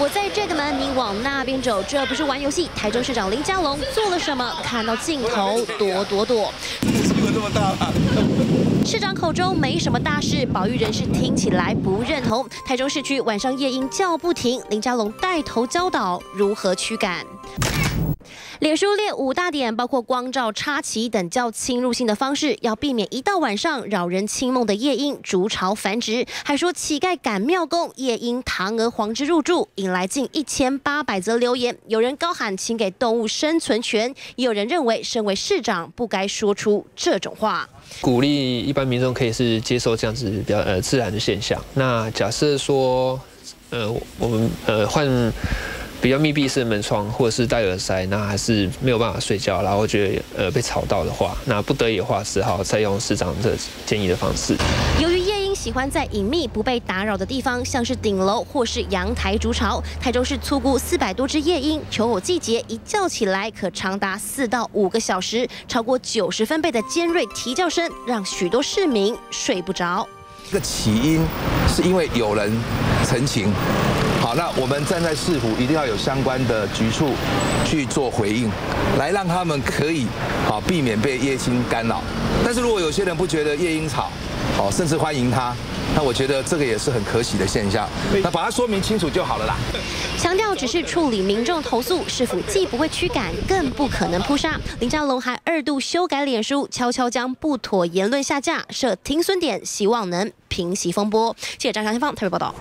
我在这个门，你往那边走，这不是玩游戏。台州市长林佳龙做了什么？看到镜头躲躲躲。新闻这么大吗？市长口中没什么大事，保育人士听起来不认同。台州市区晚上夜莺叫不停，林佳龙带头教导如何驱赶。脸书列五大点，包括光照、插旗等较侵入性的方式，要避免一到晚上扰人清梦的夜莺筑巢繁殖。还说乞丐赶庙公，夜莺堂而皇之入住，引来近一千八百则留言。有人高喊请给动物生存权，也有人认为身为市长不该说出这种话。鼓励一般民众可以是接受这样子比较呃自然的现象。那假设说，呃，我们呃换。比较密闭式的门窗，或者是戴耳塞，那还是没有办法睡觉。然后觉得呃被吵到的话，那不得已的话，只好再用市长的建议的方式。由于夜莺喜欢在隐秘不被打扰的地方，像是顶楼或是阳台筑巢。台州市粗估四百多只夜莺，求偶季节一叫起来可长达四到五个小时，超过九十分贝的尖锐啼叫声，让许多市民睡不着。这个起因是因为有人成情。好，那我们站在市府，一定要有相关的局处去做回应，来让他们可以好避免被夜莺干扰。但是如果有些人不觉得夜莺草，好，甚至欢迎它，那我觉得这个也是很可喜的现象。那把它说明清楚就好了啦。强调只是处理民众投诉，市府既不会驱赶，更不可能扑杀。林佳龙还二度修改脸书，悄悄将不妥言论下架，设停损点，希望能平息风波。记者张祥先放特别报道。